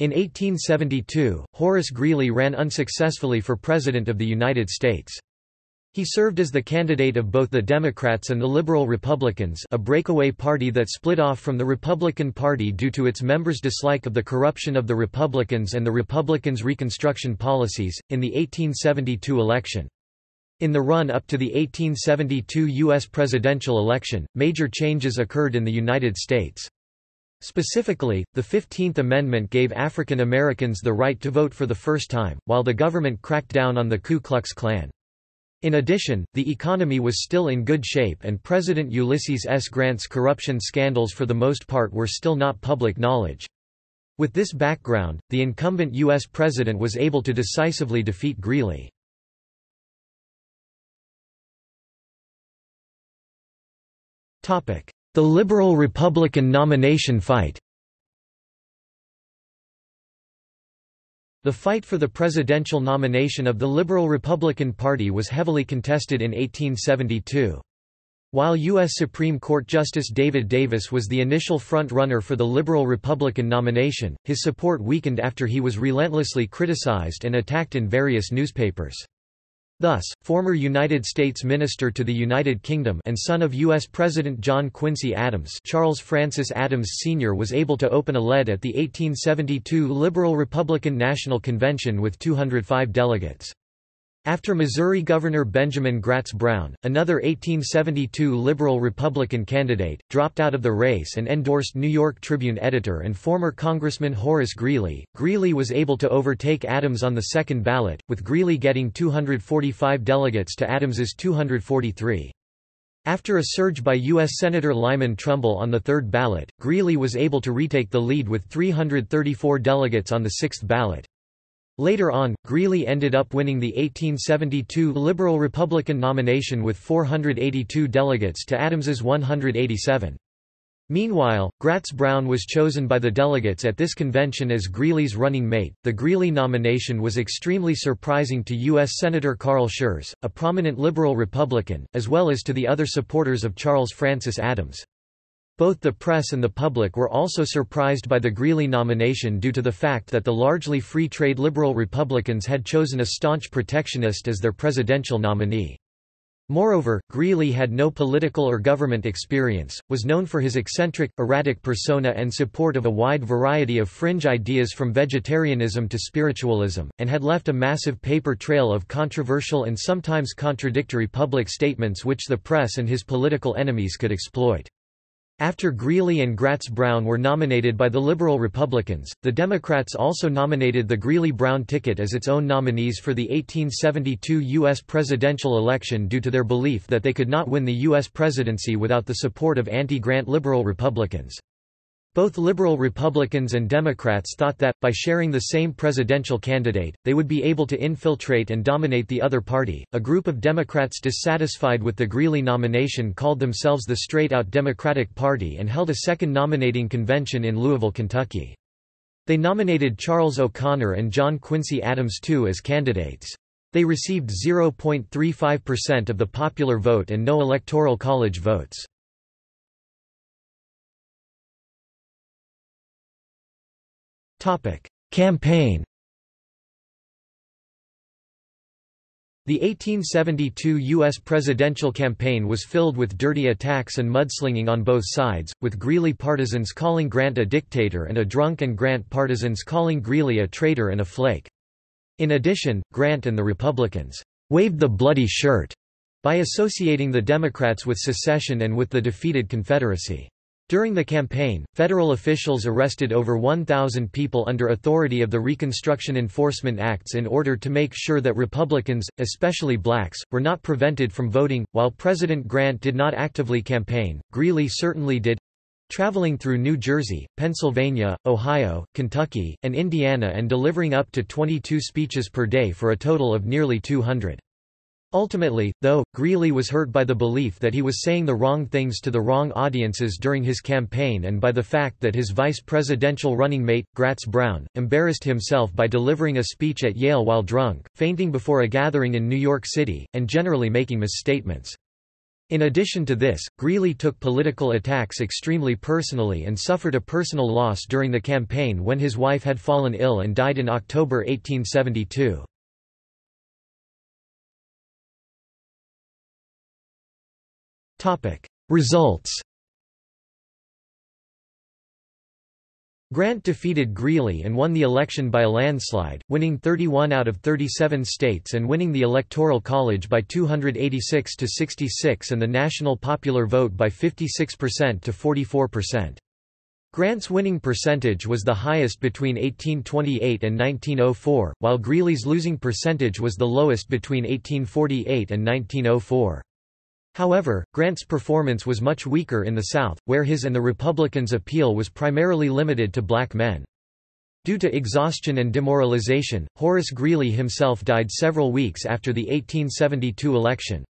In 1872, Horace Greeley ran unsuccessfully for President of the United States. He served as the candidate of both the Democrats and the Liberal Republicans a breakaway party that split off from the Republican Party due to its members' dislike of the corruption of the Republicans and the Republicans' Reconstruction policies, in the 1872 election. In the run-up to the 1872 U.S. presidential election, major changes occurred in the United States. Specifically, the Fifteenth Amendment gave African Americans the right to vote for the first time, while the government cracked down on the Ku Klux Klan. In addition, the economy was still in good shape and President Ulysses S. Grant's corruption scandals for the most part were still not public knowledge. With this background, the incumbent U.S. president was able to decisively defeat Greeley. The Liberal-Republican nomination fight The fight for the presidential nomination of the Liberal Republican Party was heavily contested in 1872. While U.S. Supreme Court Justice David Davis was the initial front-runner for the Liberal Republican nomination, his support weakened after he was relentlessly criticized and attacked in various newspapers. Thus, former United States Minister to the United Kingdom and son of U.S. President John Quincy Adams Charles Francis Adams Sr. was able to open a lead at the 1872 Liberal-Republican National Convention with 205 delegates. After Missouri Governor Benjamin Gratz Brown, another 1872 Liberal Republican candidate, dropped out of the race and endorsed New York Tribune editor and former Congressman Horace Greeley, Greeley was able to overtake Adams on the second ballot, with Greeley getting 245 delegates to Adams's 243. After a surge by U.S. Senator Lyman Trumbull on the third ballot, Greeley was able to retake the lead with 334 delegates on the sixth ballot. Later on, Greeley ended up winning the 1872 Liberal-Republican nomination with 482 delegates to Adams's 187. Meanwhile, Gratz Brown was chosen by the delegates at this convention as Greeley's running mate. The Greeley nomination was extremely surprising to U.S. Senator Carl Schurz, a prominent liberal Republican, as well as to the other supporters of Charles Francis Adams. Both the press and the public were also surprised by the Greeley nomination due to the fact that the largely free trade liberal Republicans had chosen a staunch protectionist as their presidential nominee. Moreover, Greeley had no political or government experience, was known for his eccentric, erratic persona and support of a wide variety of fringe ideas from vegetarianism to spiritualism, and had left a massive paper trail of controversial and sometimes contradictory public statements which the press and his political enemies could exploit. After Greeley and Gratz Brown were nominated by the Liberal Republicans, the Democrats also nominated the Greeley-Brown ticket as its own nominees for the 1872 U.S. presidential election due to their belief that they could not win the U.S. presidency without the support of anti-Grant Liberal Republicans. Both liberal Republicans and Democrats thought that, by sharing the same presidential candidate, they would be able to infiltrate and dominate the other party. A group of Democrats dissatisfied with the Greeley nomination called themselves the Straight Out Democratic Party and held a second nominating convention in Louisville, Kentucky. They nominated Charles O'Conor and John Quincy Adams II as candidates. They received 0.35% of the popular vote and no electoral college votes. Campaign The 1872 U.S. presidential campaign was filled with dirty attacks and mudslinging on both sides, with Greeley partisans calling Grant a dictator and a drunk and Grant partisans calling Greeley a traitor and a flake. In addition, Grant and the Republicans waved the bloody shirt by associating the Democrats with secession and with the defeated Confederacy. During the campaign, federal officials arrested over 1,000 people under authority of the Reconstruction Enforcement Acts in order to make sure that Republicans, especially blacks, were not prevented from voting. While President Grant did not actively campaign, Greeley certainly did traveling through New Jersey, Pennsylvania, Ohio, Kentucky, and Indiana and delivering up to 22 speeches per day for a total of nearly 200. Ultimately, though, Greeley was hurt by the belief that he was saying the wrong things to the wrong audiences during his campaign and by the fact that his vice presidential running mate, Gratz Brown, embarrassed himself by delivering a speech at Yale while drunk, fainting before a gathering in New York City, and generally making misstatements. In addition to this, Greeley took political attacks extremely personally and suffered a personal loss during the campaign when his wife had fallen ill and died in October 1872. Results Grant defeated Greeley and won the election by a landslide, winning 31 out of 37 states and winning the Electoral College by 286 to 66 and the national popular vote by 56% to 44%. Grant's winning percentage was the highest between 1828 and 1904, while Greeley's losing percentage was the lowest between 1848 and 1904. However, Grant's performance was much weaker in the South, where his and the Republicans' appeal was primarily limited to black men. Due to exhaustion and demoralization, Horace Greeley himself died several weeks after the 1872 election.